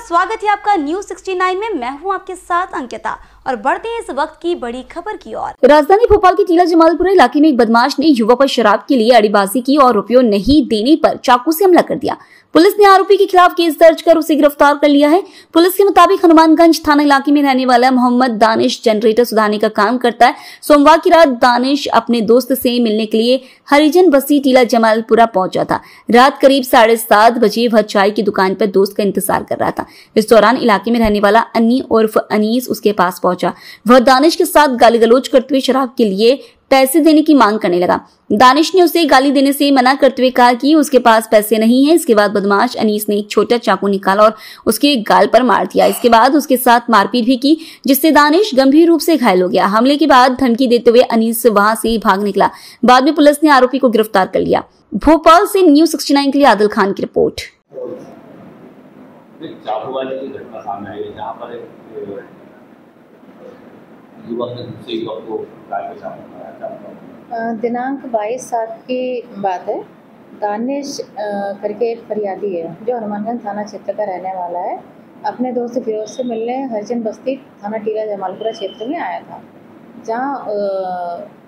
स्वागत है आपका न्यूज़ 69 में। मैं हूँ आपके साथ अंकिता। और बढ़ते हैं इस वक्त की बड़ी खबर की ओर। राजधानी भोपाल के टीला जमालपुरा इलाके में एक बदमाश ने युवा पर शराब के लिए अड़ीबाजी की और रुपयों नहीं देने पर चाकू से हमला कर दिया। पुलिस ने आरोपी के खिलाफ केस दर्ज कर उसे गिरफ़्तार कर लिया है। पुलिस के मुताबिक हनुमानगंज थाना इलाके में रहने वाला मोहम्मद दानिश जनरेटर सुधारने का काम करता है। सोमवार की रात दानिश अपने दोस्त से मिलने के लिए हरिजन बस्ती टीला जमालपुरा पहुँचा था। रात करीब साढ़े सात बजे वह चाय की दुकान पर दोस्त का इंतज़ार कर रहा था। इस दौरान इलाके में रहने वाला अन्नी उर्फ़ अनीस उसके पास पहुँचा। वह दानिश के साथ गाली गलोच करते हुए शराब के लिए पैसे देने की मांग करने लगा। दानिश ने उसे गाली देने से मना करते हुए कहा कि उसके पास पैसे नहीं है। इसके बाद बदमाश अनीस ने एक छोटा चाकू निकाला और उसके गाल पर मार दिया। इसके बाद उसके साथ मारपीट भी की, जिससे दानिश गंभीर रूप से घायल हो गया। हमले के बाद धमकी देते हुए अनीस वहाँ से भाग निकला। बाद में पुलिस ने आरोपी को गिरफ़्तार कर लिया। भोपाल से न्यूज़ सिक्सटी के लिए आदिल खान की रिपोर्ट। की घटना सामने आई जहाँ पर दिनांक 22 सात की बात है। दानिश करके एक फरियादी है, जो हनुमानगंज थाना क्षेत्र का रहने वाला है। अपने दोस्त फिरोज से मिलने हरिजन बस्ती थाना टीला जमालपुरा क्षेत्र में आया था, जहाँ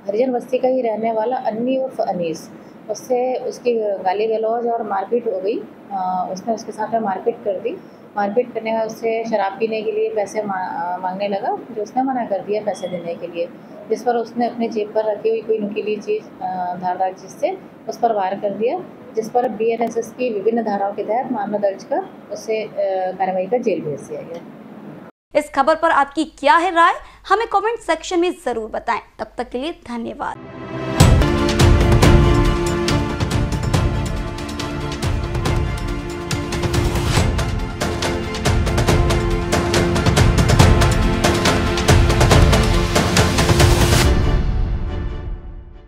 हरिजन बस्ती का ही रहने वाला अन्नी उर्फ़ अनीस। उससे उसकी गाली गलौज और मारपीट हो गई। उसने उसके साथ में मारपीट कर दी। मारपीट करने का उससे शराब पीने के लिए पैसे मा, मांगने लगा जो उसने मना कर दिया पैसे देने के लिए। जिस पर उसने अपने जेब पर रखी हुई कोई नुकीली चीज़ धारदार चीज़ से उस पर वार कर दिया जिस पर बीएनएसएस की विभिन्न धाराओं के तहत मामला दर्ज कर उसे कार्रवाई कर जेल भेज दिया गया। इस खबर पर आपकी क्या है राय? हमें कमेंट सेक्शन में ज़रूर बताएँ। तब तक के लिए धन्यवाद।